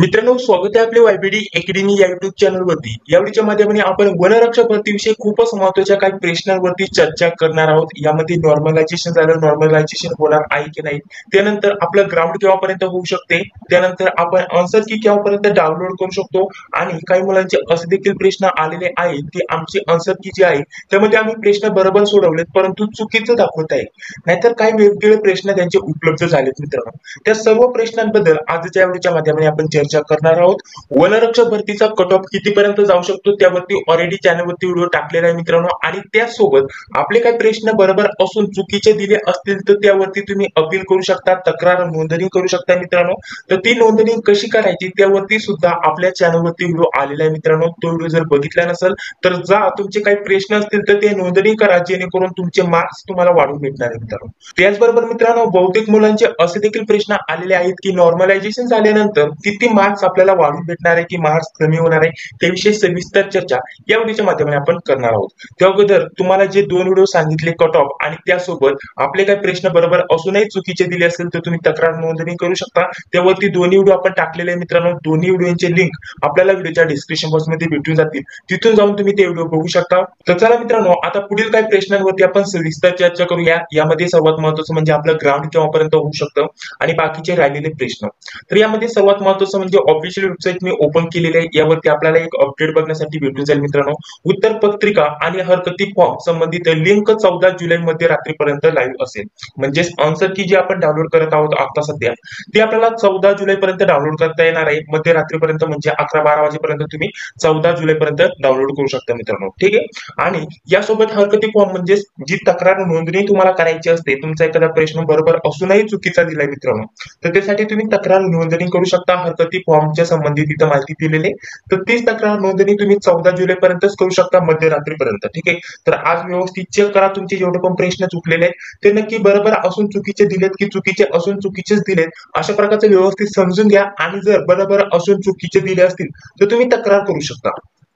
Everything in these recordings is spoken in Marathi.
मित्रांनो स्वागत आहे आपले वायबीडी अकॅडमी या युट्यूब चॅनल वरती. यावेळीच्या माध्यमाने आपण वनरक्षक भरतीविषयी खूपच महत्त्वाच्या काही प्रश्नांवरती चर्चा करणार आहोत. यामध्ये नॉर्मलायझेशन झालं नॉर्मलायझेशन होणार आहे की नाही त्यानंतर आपलं ग्राउंड केव्हापर्यंत होऊ शकते त्यानंतर आपण आन्सर की केव्हापर्यंत डाउनलोड करू शकतो आणि काही मुलांचे असे देखील प्रश्न आलेले आहेत की आमची आन्सर की जी आहे त्यामध्ये आम्ही प्रश्न बरोबर सोडवलेत परंतु चुकीचं दाखवत आहे. नाहीतर काही वेगवेगळे प्रश्न त्यांचे उपलब्ध झालेत मित्रांनो. त्या सर्व प्रश्नांबद्दल आजच्या यावेळीच्या माध्यमाने आपण चर्चा करणार आहोत. वनरक्षक भरतीचा कट ऑफ कितीपर्यंत जाऊ शकतो त्यावरती ऑलरेडी चॅनलवरती व्हिडिओ टाकलेला आहे मित्रांनो. आणि त्यासोबत आपले काही प्रश्न बरोबर असून चुकीचे दिले असतील तर त्यावरती तुम्ही अपील करू शकता तक्रार नोंदणी करू शकता मित्रांनो. तर ती नोंदणी कशी करायची त्यावरती सुद्धा आपल्या चॅनलवरती व्हिडिओ आलेला आहे मित्रांनो. तो व्हिडिओ जर बघितला नसेल तर जा तुमचे काही प्रश्न असतील तर ते नोंदणी करा जेणेकरून तुमचे मार्क्स तुम्हाला वाढून भेटणार आहे मित्रांनो. त्याचबरोबर मित्रांनो बहुतेक मुलांचे असे देखील प्रश्न आलेले आहेत की नॉर्मलायझेशन झाल्यानंतर किती मार्क्स आपल्याला वाढून भेटणार आहे की मार्क्स कमी होणार आहे त्याविषयी सविस्तर चर्चा या व्हिडिओच्या माध्यमाने आपण करणार आहोत. त्या अगोदर तुम्हाला जे दोन व्हिडिओ सांगितले कट ऑफ आणि त्यासोबत आपले काही प्रश्न बरोबर असूनही चुकीचे दिले असेल तर तुम्ही तक्रार नोंदणी करू शकता. त्यावरती दोन्ही व्हिडिओ आपण टाकलेले आहे मित्रांनो. दोन्ही व्हिडिओचे लिंक आपल्याला व्हिडिओच्या डिस्क्रिप्शन बॉक्समध्ये भेटून जातील. तिथून जाऊन तुम्ही ते व्हिडिओ बघू शकता. तर चला मित्रांनो आता पुढील काही प्रश्नांवरती आपण सविस्तर चर्चा करूया. यामध्ये सर्वात महत्वाचं म्हणजे आपलं ग्राउंड केव्हापर्यंत होऊ शकतं आणि बाकीचे राहिलेले प्रश्न. तर यामध्ये सर्वात महत्वाचं म्हणजे ऑफिशियल वेबसाईट मी ओपन केलेली आहे. यावरती आपल्याला एक अपडेट बघण्यासाठी भेटून जाईल मित्रांनो. उत्तर पत्रिका आणि हरकती फॉर्म संबंधित लिंक चौदा जुलै मध्ये रात्रीपर्यंत लाईव्ह असेल. म्हणजेच आन्सर की जे आपण डाउनलोड करत आहोत आता सध्या ते आपल्याला चौदा जुलै पर्यंत डाउनलोड करता येणार आहे. मध्यरात्रीपर्यंत म्हणजे अकरा बारा वाजेपर्यंत तुम्ही चौदा जुलै पर्यंत डाउनलोड करू शकता मित्रांनो. ठीक आहे? आणि यासोबत हरकती फॉर्म म्हणजे जी तक्रार नोंदणी तुम्हाला करायची असते तुमचा एखादा प्रश्न बरोबर असूनही चुकीचा दिलाय मित्रांनो तर त्यासाठी तुम्ही तक्रार नोंदणी करू शकता. हरकत फॉर्मच्या संबंधित इथं माहिती दिलेली तर तीच तक्रार नोंदणी तुम्ही चौदा जुलै पर्यंतच करू शकता मध्यरात्रीपर्यंत. ठीक आहे? तर आज व्यवस्थित चेक करा तुमचे जेवढे पण प्रश्न चुकलेले आहेत ते नक्की बरोबर असून चुकीचे दिलेत की चुकीचे असून चुकीचेच दिलेत अशा प्रकारचे व्यवस्थित समजून घ्या. आणि जर बरोबर असून चुकीचे दिले असतील तर तुम्ही तक्रार करू शकता.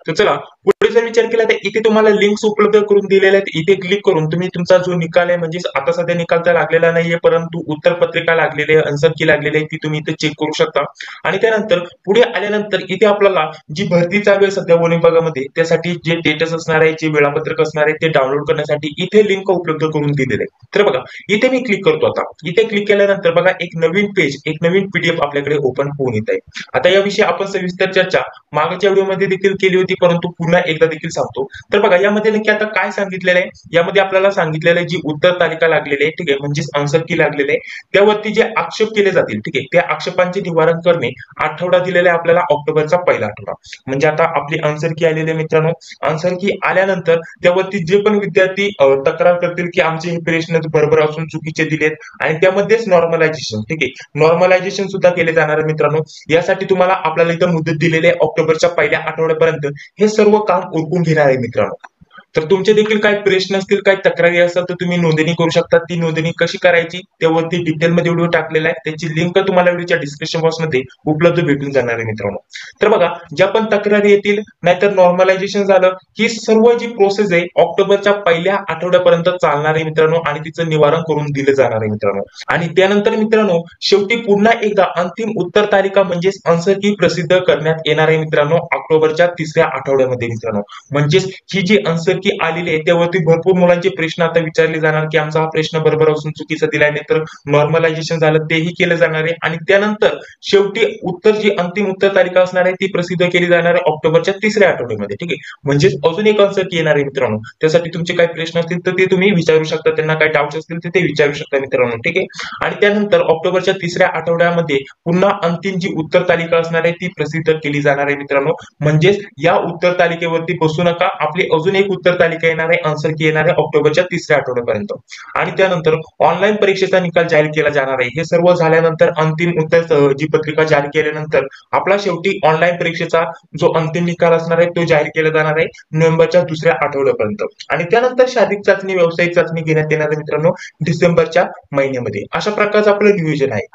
तर चला पुढे जर विचार केला तर इथे तुम्हाला लिंक्स उपलब्ध करून दिलेल्या आहेत. इथे क्लिक करून तुम्ही तुमचा जो निकाल आहे म्हणजे आता सध्या निकाल तर लागलेला नाहीये परंतु उत्तर पत्रिका लागलेली आहे आन्सर की लागलेली आहे ती तुम्ही इथे चेक करू शकता. आणि त्यानंतर पुढे आल्यानंतर इथे आपल्याला जी भरती चालू आहे सध्या वन विभागामध्ये त्यासाठी जे स्टेटस असणार आहे जे वेळापत्रक असणार आहे ते डाउनलोड करण्यासाठी इथे लिंक उपलब्ध करून दिलेले आहे तर बघा इथे मी क्लिक करतो आता. इथे क्लिक केल्यानंतर बघा एक नवीन पेज एक नवीन पीडीएफ आपल्याकडे ओपन होऊन येत आहे. आता याविषयी आपण सविस्तर चर्चा मागच्या व्हिडिओमध्ये देखील केली होती परंतु पुन्हा एकदा देखील सांगतो. तर बघा यामध्ये नक्की आता काय सांगितलेलं आहे? यामध्ये आपल्याला सांगितलेलं आहे जी उत्तर तालिका लागलेली आहे ठीक आहे म्हणजेच आन्सर की लागलेले आहे त्यावरती जे आक्षेप केले जातील ठीक आहे त्या आक्षेपांचे निवारण करणे आठवडा दिलेला आहे आपल्याला ऑक्टोबरचा पहिला आठवडा. म्हणजे आता आपली आन्सर की आलेले मित्रांनो. आन्सर की आल्यानंतर त्यावरती जे पण विद्यार्थी तक्रार करतील की आमचे हे प्रश्न बरोबर असून चुकीचे दिलेत आणि त्यामध्येच नॉर्मलायझेशन ठीक आहे. नॉर्मलायझेशन सुद्धा केले जाणार आहे मित्रांनो. यासाठी तुम्हाला आपल्याला इथं मुदत दिलेली आहे ऑक्टोबरच्या पहिल्या आठवड्यापर्यंत. हे सर्व काम उरकून घेणार आहे मित्रांनो. तर तुमचे देखील काही प्रश्न असतील काही तक्रारी असतात तर तुम्ही नोंदणी करू शकता. ती नोंदणी कशी करायची त्यावरती डिटेलमध्ये व्हिडिओ टाकलेला आहे. त्याची लिंक तुम्हाला व्हिडिओच्या डिस्क्रिप्शन बॉक्समध्ये उपलब्ध भेटून जाणार आहे मित्रांनो. तर बघा ज्या पण तक्रारी येतील नाहीतर नॉर्मलायझेशन झालं ही सर्व जी प्रोसेस आहे ऑक्टोबरच्या पहिल्या आठवड्यापर्यंत चालणार आहे मित्रांनो आणि तिचं निवारण करून दिलं जाणार आहे मित्रांनो. आणि त्यानंतर मित्रांनो शेवटी पुन्हा एकदा अंतिम उत्तर तालिका म्हणजेच आन्सर की प्रसिद्ध करण्यात येणार आहे मित्रांनो ऑक्टोबरच्या तिसऱ्या आठवड्यामध्ये मित्रांनो. म्हणजेच ही जी आन्सर की आलेली आहे त्यावरती भरपूर मुलांचे प्रश्न आता विचारले जाणार की आमचा हा प्रश्न बरोबर असून चुकीचा दिलाय नाही नॉर्मलायझेशन झालं तेही केलं जाणार आहे. आणि त्यानंतर शेवटी उत्तर जी अंतिम उत्तर तालिका असणार आहे ती प्रसिद्ध केली जाणार आहे ऑक्टोबरच्या तिसऱ्या आठवड्यामध्ये ठीक आहे? म्हणजेच अजून एक आन्सर येणार आहे मित्रांनो. त्यासाठी तुमचे काही प्रश्न असतील तर ते तुम्ही विचारू शकता त्यांना काही डाऊट असतील तर ते विचारू शकता मित्रांनो ठीक आहे? आणि त्यानंतर ऑक्टोबरच्या तिसऱ्या आठवड्यामध्ये पुन्हा अंतिम जी उत्तर तालिका असणार आहे ती प्रसिद्ध केली जाणार आहे मित्रांनो. म्हणजेच या उत्तर तालिकेवरती बसू नका. आपली अजून एक उत्तर तालिका येणार आहे आन्सर की येणार आहे ऑक्टोबरच्या तिसऱ्या आठवड्यापर्यंत. आणि त्यानंतर ऑनलाईन परीक्षेचा निकाल जाहीर केला जाणार आहे. हे सर्व झाल्यानंतर अंतिम उत्तर जी पत्रिका जाहीर केल्यानंतर आपला शेवटी ऑनलाईन परीक्षेचा जो अंतिम निकाल असणार आहे तो जाहीर केला जाणार आहे नोव्हेंबरच्या दुसऱ्या आठवड्यापर्यंत. आणि त्यानंतर शारीरिक चाचणी व्यावसायिक चाचणी घेण्यात येणार आहे मित्रांनो डिसेंबरच्या महिन्यामध्ये. अशा प्रकारचं आपलं नियोजन आहे.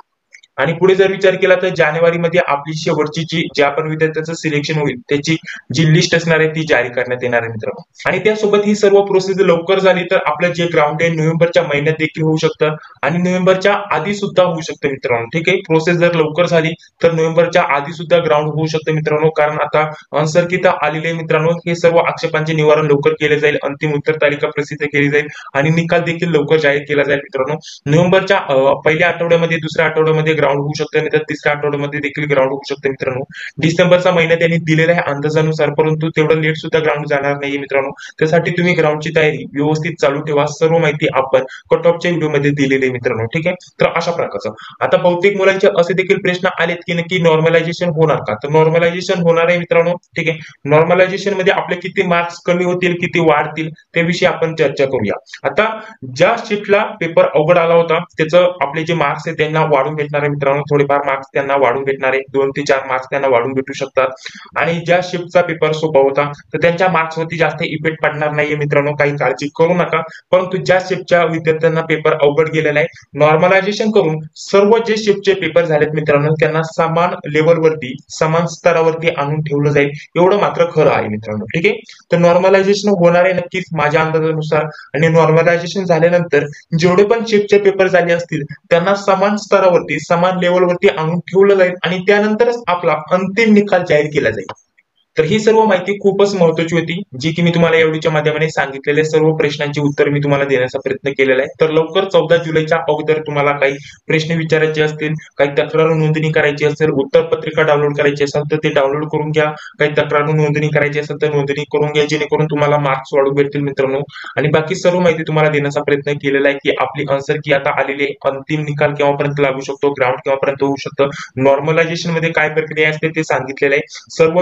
आणि पुढे जर विचार केला तर जानेवारीमध्ये आपली शेवटची जी ज्या पण विद्यार्थ्यांचं सिलेक्शन होईल त्याची जी लिस्ट असणार आहे ती जारी करण्यात येणार आहे मित्रांनो. आणि त्यासोबत ही सर्व प्रोसेस लवकर झाली तर आपलं जे ग्राउंड आहे नोव्हेंबरच्या महिन्यात देखील होऊ शकतं. आणि नोव्हेंबरच्या आधी सुद्धा होऊ शकतं मित्रांनो. ठीक आहे? प्रोसेस जर लवकर झाली तर नोव्हेंबरच्या आधी सुद्धा ग्राउंड होऊ शकतं मित्रांनो. कारण आता अंसर्किता आलेले मित्रांनो. हे सर्व आक्षेपांचे निवारण लवकर केले जाईल. अंतिम उत्तर तालिका प्रसिद्ध केली जाईल. आणि निकाल देखील लवकर जाहीर केला जाईल मित्रांनो. नोव्हेंबरच्या पहिल्या आठवड्यामध्ये दुसऱ्या आठवड्यामध्ये ग्राउंड होऊ शकते नाही तर तिसऱ्या आठवड्यामध्ये देखील ग्राउंड होऊ शकते मित्रांनो. डिसेंबरचा महिना त्यांनी दिलेला आहे अंदाजानुसार परंतु तेवढं लेट सुद्धा ग्राउंड जाणार नाही मित्रांनो. त्यासाठी तुम्ही ग्राउंडची तयारी व्यवस्थित चालू ठेवा. सर्व माहिती आपण कट ऑफच्या व्हिडिओमध्ये दिलेली आहे मित्रांनो. ठीक आहे? तर अशा प्रकारचं. आता बहुतेक मुलांचे असे देखील प्रश्न आलेत की नक्की नॉर्मलायझेशन होणार का? तर नॉर्मलायझेशन होणार आहे मित्रांनो. ठीक आहे? नॉर्मलायझेशनमध्ये आपले किती मार्क्स कमी होतील किती वाढतील त्याविषयी आपण चर्चा करूया. आता ज्या शिफ्टला पेपर अवघड आला होता त्याचं आपले जे मार्क्स आहेत त्यांना वाढून भेटणार आहे मित्रांनो थोडेफार मार्क्स त्यांना वाढून भेटणार आहे. दोन ते चार मार्क्स त्यांना वाढून भेटू शकतात. आणि ज्या शिफ्टचा पेपर सोपा होता तर त्यांच्या मार्क्सवरती जास्त इफेक्ट पडणार नाहीये मित्रांनो काही काळजी करू नका. परंतु ज्या शिफ्टच्या विद्यार्थ्यांना पेपर अवघड गेलेला आहे नॉर्मलायझेशन करून सर्व जे शिफ्टचे पेपर झालेत मित्रांनो त्यांना समान लेवलवरती समान स्तरावरती आणून ठेवलं जाईल. एवढं मात्र खरं आहे मित्रांनो ठीक आहे? तर नॉर्मलायझेशन होणार आहे नक्कीच माझ्या अंदाजानुसार. आणि नॉर्मलायझेशन झाल्यानंतर जेवढे पण शिफ्टचे पेपर झाले असतील त्यांना समान स्तरावरती समान लेवलवरती आणून ठेवलं जाईल आणि त्यानंतरच आपला अंतिम निकाल जाहीर केला जाईल. तर ही सर्व माहिती खूपच महत्वाची होती जी की मी तुम्हाला एवढीच्या माध्यमाने सांगितलेल्या सर्व प्रश्नांची उत्तर मी तुम्हाला देण्याचा प्रयत्न केलेला आहे. तर लवकर चौदा जुलैच्या अगोदर तुम्हाला काही प्रश्न विचारायचे असतील काही तक्रार नोंदणी करायची असेल उत्तर पत्रिका डाउनलोड करायची असेल तर ते डाउनलोड करून घ्या. काही तक्रार नोंदणी करायची असेल तर नोंदणी करून घ्या जेणेकरून तुम्हाला मार्क्स वाढू भेटतील मित्रांनो. आणि बाकी सर्व माहिती तुम्हाला देण्याचा प्रयत्न केलेला आहे की आपली आन्सर की आता आलेले अंतिम निकाल केव्हापर्यंत लागू शकतो ग्राउंड केव्हापर्यंत होऊ शकतं नॉर्मलायझेशनमध्ये काय प्रक्रिया असते ते सांगितलेलं आहे. सर्व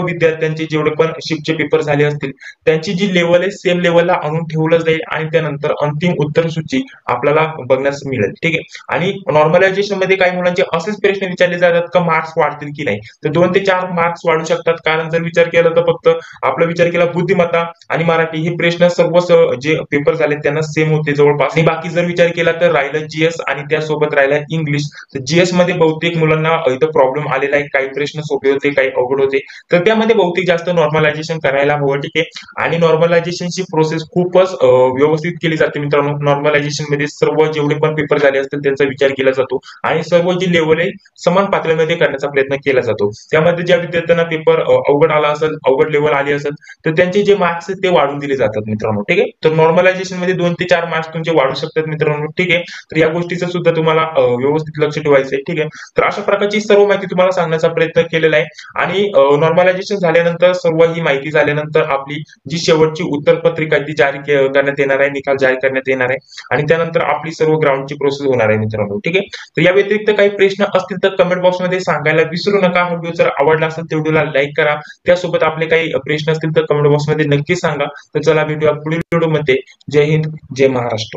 विद्यार्थ्यांचे जेवढे पण शिफ्टचे पेपर झाले असतील त्यांची जी लेवल आहे सेम लेवलला आणून ठेवलं जाईल आणि त्यानंतर अंतिम उत्तर सूची आपल्याला बघण्यास मिळेल. ठीक आहे? आणि नॉर्मलायझेशनमध्ये काही मुलांचे असेच प्रश्न विचारले जातात का मार्क्स वाढतील की नाही? तर दोन ते चार मार्क्स वाढू शकतात. कारण जर विचार केला तर फक्त आपला विचार केला बुद्धिमत्ता आणि मराठी हे प्रश्न सर्व जे पेपर झाले त्यांना सेम होते जवळपास. आणि बाकी जर विचार केला तर राहिलं जीएस आणि त्यासोबत राहिला इंग्लिश तर जीएसमध्ये बहुतेक मुलांना इथं प्रॉब्लेम आलेला आहे. काही प्रश्न सोपे होते काही अवघड होते. तर त्यामध्ये बहुतेक जास्त नॉर्मलायझेशन करायला हवं ठीक आहे? आणि नॉर्मलायझेशनची प्रोसेस खूपच व्यवस्थित केली जाते मित्रांनो. नॉर्मलायझेशनमध्ये सर्व जेवढे पण पेपर झाले असतील त्यांचा विचार केला जातो. आणि सर्व जी लेवल आहे समान पातळीमध्ये करण्याचा प्रयत्न केला जातो. त्यामध्ये ज्या विद्यार्थ्यांना पेपर अवघड आला असेल अवघड लेवल आली असेल तर त्यांचे जे मार्क्स आहेत ते वाढून दिले जातात मित्रांनो ठीक आहे? तर नॉर्मलायझेशनमध्ये दोन ते चार मार्क्स तुमचे वाढू शकतात मित्रांनो ठीक आहे? तर या गोष्टीचं सुद्धा तुम्हाला व्यवस्थित लक्ष ठेवायचं आहे ठीक आहे? तर अशा प्रकारची सर्व माहिती तुम्हाला सांगण्याचा प्रयत्न केलेला आहे. आणि नॉर्मलायझेशन झाल्यानंतर सर्व ही माहिती झाल्यानंतर आपली जी शेवटची उत्तरपत्रिका ती जारी करण्यात येणार आहे निकाल जाहीर करण्यात येणार आहे. आणि त्यानंतर आपली सर्व ग्राउंडची प्रोसेस होणार आहे मित्रांनो ठीक आहे? तर या व्यतिरिक्त काही प्रश्न असतील तर कमेंट बॉक्समध्ये सांगायला विसरू नका. व्हिडिओ जर आवडला असेल तर व्हिडिओला लाईक करा. त्यासोबत आपले काही प्रश्न असतील तर कमेंट बॉक्समध्ये नक्की सांगा. तर चला भेटूया पुढील व्हिडिओमध्ये जय हिंद जय महाराष्ट्र.